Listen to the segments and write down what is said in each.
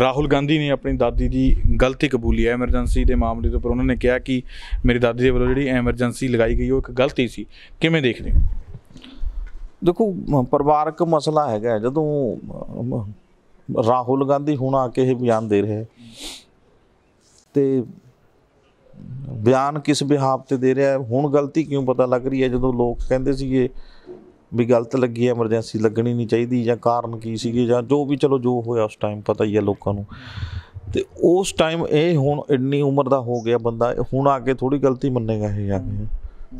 ਰਾਹੁਲ ਗਾਂਧੀ ਨੇ ਆਪਣੀ ਦਾਦੀ ਦੀ ਗਲਤੀ ਕਬੂਲੀ ਹੈ। ਐਮਰਜੈਂਸੀ ਦੇ ਮਾਮਲੇ ਤੋਂ ਪਰ ਉਹਨਾਂ ਨੇ ਕਿਹਾ ਕਿ ਮੇਰੀ ਦਾਦੀ ਦੇ ਵੱਲੋਂ ਜਿਹੜੀ ਐਮਰਜੈਂਸੀ ਲਗਾਈ ਗਈ, ਉਹ ਇੱਕ ਗਲਤੀ ਸੀ। ਕਿਵੇਂ ਦੇਖਦੇ ਹੋ? ਦੇਖੋ ਪਰਿਵਾਰਕ ਮਸਲਾ ਹੈਗਾ। ਜਦੋਂ ਰਾਹੁਲ ਗਾਂਧੀ ਹੁਣ ਆ ਕੇ ਇਹ ਬਿਆਨ ਦੇ ਰਿਹਾ ਹੈ ਤੇ ਬਿਆਨ ਕਿਸ ਬਿਹਾਫ ਤੇ ਦੇ ਰਿਹਾ ਹੁਣ ਗਲਤੀ ਕਿਉਂ ਪਤਾ ਲੱਗ ਰਹੀ ਹੈ? ਜਦੋਂ ਲੋਕ ਕਹਿੰਦੇ ਸੀਗੇ ਵੀ ਗਲਤ ਲੱਗੀ ਹੈ ਐਮਰਜੈਂਸੀ ਲੱਗਣੀ ਨਹੀਂ ਚਾਹੀਦੀ ਜਾਂ ਕਾਰਨ ਕੀ ਸੀਗੇ ਜਾਂ ਜੋ ਵੀ ਚਲੋ ਜੋ ਹੋਇਆ ਉਸ ਟਾਈਮ ਪਤਾ ਹੀ ਹੈ ਲੋਕਾਂ ਨੂੰ। ਤੇ ਉਸ ਟਾਈਮ ਇਹ ਹੁਣ ਇੰਨੀ ਉਮਰ ਦਾ ਹੋ ਗਿਆ ਬੰਦਾ ਹੁਣ ਆ ਕੇ ਥੋੜੀ ਗਲਤੀ ਮੰਨੇਗਾ ਇਹ ਆ ਕੇ।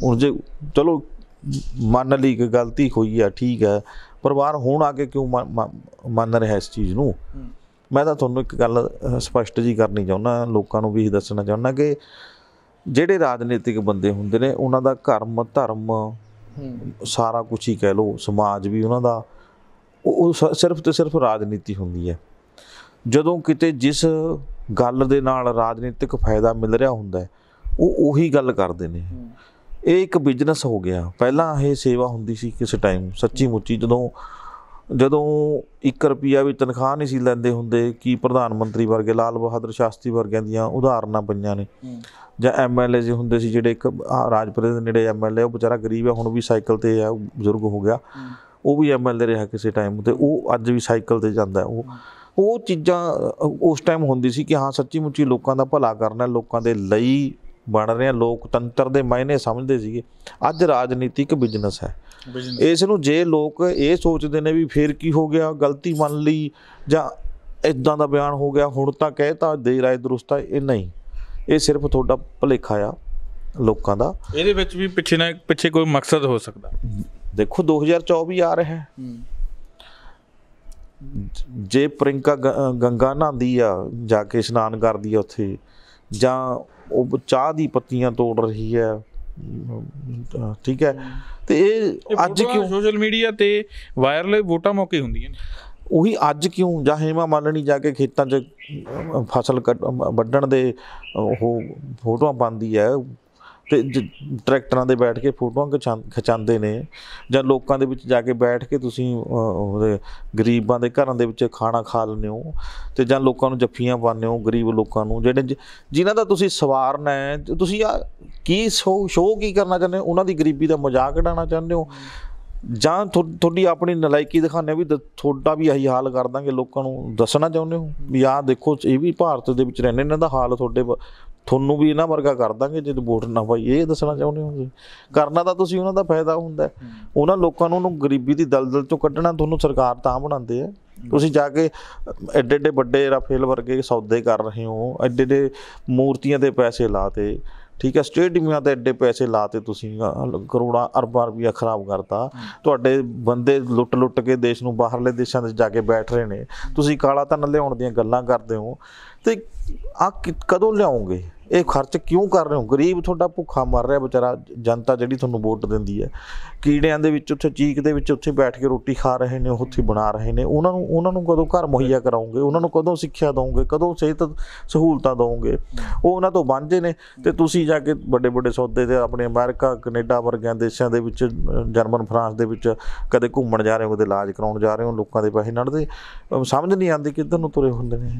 ਹੁਣ ਜੇ ਚਲੋ ਮੰਨ ਲਈ ਕਿ ਗਲਤੀ ਹੋਈ ਆ ਠੀਕ ਹੈ ਪਰਿਵਾਰ ਹੁਣ ਆ ਕੇ ਕਿਉਂ ਮੰਨ- ਰਿਹਾ ਇਸ ਚੀਜ਼ ਨੂੰ? ਮੈਂ ਤਾਂ ਤੁਹਾਨੂੰ ਇੱਕ ਗੱਲ ਸਪਸ਼ਟ ਜੀ ਕਰਨੀ ਚਾਹੁੰਦਾ ਲੋਕਾਂ ਨੂੰ ਵੀ ਇਹ ਦੱਸਣਾ ਚਾਹੁੰਦਾ ਕਿ ਜਿਹੜੇ ਰਾਜਨੀਤਿਕ ਬੰਦੇ ਹੁੰਦੇ ਨੇ ਉਹਨਾਂ ਦਾ ਧਰਮ ਧਰਮ ਸਾਰਾ ਕੁਝ ਹੀ ਕਹਿ ਲਓ ਸਮਾਜ ਵੀ ਉਹਨਾਂ ਦਾ ਉਹ ਸਿਰਫ ਤੇ ਸਿਰਫ ਰਾਜਨੀਤੀ ਹੁੰਦੀ ਹੈ। ਜਦੋਂ ਕਿਤੇ ਜਿਸ ਗੱਲ ਦੇ ਨਾਲ ਰਾਜਨੀਤਿਕ ਫਾਇਦਾ ਮਿਲ ਰਿਹਾ ਹੁੰਦਾ ਉਹ ਉਹੀ ਗੱਲ ਕਰਦੇ ਨੇ। ਇਹ ਇੱਕ ਬਿਜ਼ਨਸ ਹੋ ਗਿਆ। ਪਹਿਲਾਂ ਇਹ ਸੇਵਾ ਹੁੰਦੀ ਸੀ ਕਿਸੇ ਟਾਈਮ ਸੱਚੀ ਮੁੱਚੀ ਜਦੋਂ ਜਦੋਂ 1 ਰੁਪਿਆ ਵੀ ਤਨਖਾਹ ਨਹੀਂ ਸੀ ਲੈਂਦੇ ਹੁੰਦੇ ਕੀ ਪ੍ਰਧਾਨ ਮੰਤਰੀ ਵਰਗੇ ਲਾਲ ਬਹਾਦਰ ਸ਼ਾਸਤਰੀ ਵਰਗਿਆਂ ਦੀਆਂ ਉਦਾਹਰਨਾਂ ਪਈਆਂ ਨੇ। ਜਾਂ ਐਮਐਲਏ ਜੇ ਹੁੰਦੇ ਸੀ ਜਿਹੜੇ ਇੱਕ ਰਾਜਪੁਰੇ ਦੇ ਨੇੜੇ ਐਮਐਲਏ ਉਹ ਵਿਚਾਰਾ ਗਰੀਬ ਹੈ ਹੁਣ ਵੀ ਸਾਈਕਲ ਤੇ ਹੈ ਉਹ ਬਜ਼ੁਰਗ ਹੋ ਗਿਆ। ਉਹ ਵੀ ਐਮਐਲਏ ਰਿਹਾ ਕਿਸੇ ਟਾਈਮ ਤੇ ਉਹ ਅੱਜ ਵੀ ਸਾਈਕਲ ਤੇ ਜਾਂਦਾ। ਉਹ ਉਹ ਚੀਜ਼ਾਂ ਉਸ ਟਾਈਮ ਹੁੰਦੀ ਸੀ ਕਿ ਹਾਂ ਸੱਚੀ ਮੁੱਚੀ ਲੋਕਾਂ ਦਾ ਭਲਾ ਕਰਨਾ ਲੋਕਾਂ ਦੇ ਲਈ ਬਣ ਰਹੇ ਆ ਲੋਕਤੰਤਰ ਦੇ ਮਾਇਨੇ ਸਮਝਦੇ ਸੀਗੇ। ਅੱਜ ਰਾਜਨੀਤੀ ਇੱਕ ਬਿਜ਼ਨਸ ਹੈ। ਇਸ ਨੂੰ ਜੇ ਲੋਕ ਇਹ ਸੋਚਦੇ ਨੇ ਵੀ ਫੇਰ ਕੀ ਹੋ ਗਿਆ ਗਲਤੀ ਮੰਨ ਲਈ ਜਾਂ ਇਦਾਂ ਦਾ ਬਿਆਨ ਹੋ ਗਿਆ ਹੁਣ ਤਾਂ ਕਹਿਤਾ ਦੇ ਰਾਏ ਦਰੁਸਤ ਇਹ ਨਹੀਂ। ਇਹ ਸਿਰਫ ਤੁਹਾਡਾ ਭੁਲੇਖਾ ਆ ਲੋਕਾਂ ਦਾ। ਇਹਦੇ ਵਿੱਚ ਵੀ ਪਿੱਛੇ ਨਾ ਪਿੱਛੇ ਕੋਈ ਮਕਸਦ ਹੋ ਸਕਦਾ। ਦੇਖੋ 2024 ਆ ਰਿਹਾ ਹੈ। ਜੇ ਪ੍ਰਿੰਕਾ ਗੰਗਾ ਨਹਾਉਂਦੀ ਆ ਜਾ ਕੇ ਇਸ਼ਨਾਨ ਕਰਦੀ ਆ ਉੱਥੇ ਜਾਂ ਉਹ ਚਾਹ ਦੀ ਪੱਤੀਆਂ ਤੋੜ ਰਹੀ ਹੈ ਠੀਕ ਹੈ। ਤੇ ਇਹ ਅੱਜ ਕਿਉਂ ਸੋਸ਼ਲ ਮੀਡੀਆ ਤੇ ਵਾਇਰਲ ਵੋਟਾਂ ਮੌਕੇ ਹੁੰਦੀਆਂ ਨੇ। ਉਹੀ ਅੱਜ ਕਿਉਂ ਜਾਂ ਹੇਮਾ ਮਾਲਣੀ ਜਾ ਕੇ ਖੇਤਾਂ 'ਚ ਫਸਲ ਵੱਢਣ ਦੇ ਉਹ ਫੋਟੋਆਂ ਪਾਉਂਦੀ ਹੈ ਤੇ ਜ- ਟਰੈਕਟਰਾਂ ਦੇ ਬੈਠ ਕੇ ਫੋਟੋਆਂ ਖਿਚਾ- ਖਿਚਾਉਂਦੇ ਨੇ ਜਾਂ ਲੋਕਾਂ ਦੇ ਵਿੱਚ ਜਾ ਕੇ ਬੈਠ ਕੇ ਤੁਸੀਂ ਉਹਦੇ ਗਰੀਬਾਂ ਦੇ ਘਰਾਂ ਦੇ ਵਿੱਚ ਖਾਣਾ ਖਾ ਲੈਂਦੇ ਹੋ ਤੇ ਜਾਂ ਲੋਕਾਂ ਨੂੰ ਜੱਫੀਆਂ ਪਾਉਂਦੇ ਹੋ ਗਰੀਬ ਲੋਕਾਂ ਨੂੰ, ਜਿਹੜੇ ਜ- ਜਿਨ੍ਹਾਂ ਦਾ ਤੁਸੀਂ ਸਵਾਰਨਾ ਹੈ ਤੁਸੀਂ ਆ ਕੀ ਸ਼ੋਅ ਸ਼ੋਅ ਕੀ ਕਰਨਾ ਚਾਹੁੰਦੇ ਹੋ? ਉਹਨਾਂ ਦੀ ਗਰੀਬੀ ਦਾ ਮਜ਼ਾਕ ਉਡਾਉਣਾ ਚਾਹੁੰਦੇ ਹੋ? ਜਾਂ ਤੁਹਾਡੀ ਆਪਣੀ ਨਲਾਇਕੀ ਦਿਖਾਣੇ ਵੀ ਤੁਹਾਡਾ ਵੀ ਇਹੀ ਹਾਲ ਕਰ ਦਾਂਗੇ, ਲੋਕਾਂ ਨੂੰ ਦੱਸਣਾ ਚਾਹੁੰਦੇ ਹੋ? ਵੀ ਆਹ ਦੇਖੋ, ਇਹ ਵੀ ਭਾਰਤ ਦੇ ਵਿੱਚ ਰਹਿੰਦੇ ਇਹਨਾਂ ਦਾ ਹਾਲ ਤੁਹਾਡੇ ਤੁਹਾਨੂੰ ਵੀ ਇਹਨਾਂ ਵਰਗਾ ਕਰ ਦਾਂਗੇ ਜੇ ਵੋਟ ਨਾ ਪਾਈ। ਇਹ ਦੱਸਣਾ ਚਾਹੁੰਦੇ ਹੋ ਤੁਸੀਂ? ਕਰਨਾ ਤਾਂ ਤੁਸੀਂ ਉਹਨਾਂ ਦਾ ਫਾਇਦਾ ਹੁੰਦਾ। ਉਹਨਾਂ ਲੋਕਾਂ ਨੂੰ ਉਹਨੂੰ ਗਰੀਬੀ ਦੀ ਦਲਦਲ ਚੋਂ ਕੱਢਣਾ ਤੁਹਾਨੂੰ ਸਰਕਾਰ ਤਾਂ ਬਣਾਉਂਦੇ ਆ ਤੁਸੀਂ ਜਾ ਕੇ ਐਡੇ ਐਡੇ ਵੱਡੇ ਰਾਫੇਲ ਵਰਗੇ ਸੌਦੇ ਕਰ ਰਹੇ ਹੋ ਐਡੇ ਐਡੇ ਮੂਰਤੀਆਂ ਦੇ ਪੈਸੇ ਲਾਤੇ ਠੀਕ ਹੈ, ਸਟੇਡੀਅਮਾਂ ਤੇ ਐਡੇ ਪੈਸੇ ਲਾਤੇ ਤੁਸੀਂ ਕਰੋੜਾਂ, ਅਰਬਾਂ ਰੁਪਈਆ ਖਰਾਬ ਕਰਤਾ। ਤੁਹਾਡੇ ਬੰਦੇ ਲੁੱਟ ਲੁੱਟ ਕੇ ਦੇਸ਼ ਨੂੰ ਬਾਹਰਲੇ ਦੇਸ਼ਾਂ 'ਚ ਜਾ ਕੇ ਬੈਠ ਰਹੇ ਨੇ। ਤੁਸੀਂ ਕਾਲਾ ਧਨ ਲਿਆਉਣ ਦੀਆਂ ਗੱਲਾਂ ਕਰਦੇ ਹੋ। ਤੇ ਆ ਕਦੋਂ ਲਿਆਉਂਗੇ ਇਹ ਖਰਚ ਕਿਉਂ ਕਰ ਰਹੇ ਹੋ? ਗਰੀਬ ਤੁਹਾਡਾ ਭੁੱਖਾ ਮਰ ਰਿਹਾ ਵਿਚਾਰਾ, ਜਨਤਾ ਜਿਹੜੀ ਤੁਹਾਨੂੰ ਵੋਟ ਦਿੰਦੀ ਹੈ। ਕੀੜਿਆਂ ਦੇ ਵਿੱਚ ਉੱਥੇ, ਚੀਕ ਦੇ ਵਿੱਚ ਉੱਥੇ ਬੈਠ ਕੇ ਰੋਟੀ ਖਾ ਰਹੇ ਨੇ, ਉਹ ਉੱਥੇ ਬਣਾ ਰਹੇ ਨੇ। ਉਹਨਾਂ ਨੂੰ ਉਹਨਾਂ ਨੂੰ ਕਦੋਂ ਘਰ ਮੁਹੱਈਆ ਕਰਾਉਂਗੇ? ਉਹਨਾਂ ਨੂੰ ਕਦੋਂ ਸਿੱਖਿਆ ਦਵੋਗੇ ਕਦੋਂ ਸਿਹਤ ਸਹੂਲਤਾਂ ਦਵੋਗੇ ਉਹ ਉਹਨਾਂ ਤੋਂ ਵਾਂਝੇ ਨੇ। ਤੇ ਤੁਸੀਂ ਜਾ ਕੇ ਵੱਡੇ ਵੱਡੇ ਸੌਦੇ ਤੇ ਆਪਣੇ ਅਮਰੀਕਾ, ਕੈਨੇਡਾ ਵਰਗਿਆਂ ਦੇਸ਼ਾਂ ਦੇ ਵਿੱਚ, ਜਰਮਨ, ਫਰਾਂਸ ਦੇ ਵਿੱਚ ਕਦੇ ਘੁੰਮਣ ਜਾ ਰਹੇ ਹੋ, ਕਦੇ ਇਲਾਜ ਕਰਾਉਣ ਜਾ ਰਹੇ ਹੋ, ਲੋਕਾਂ ਦੇ ਪੈਸੇ ਨੜਦੇ ਸਮਝ ਨਹੀਂ ਆਉਂਦੀ ਕਿੱਧਰ ਨੂੰ ਤੁਰੇ ਹੁੰਦੇ ਨੇ।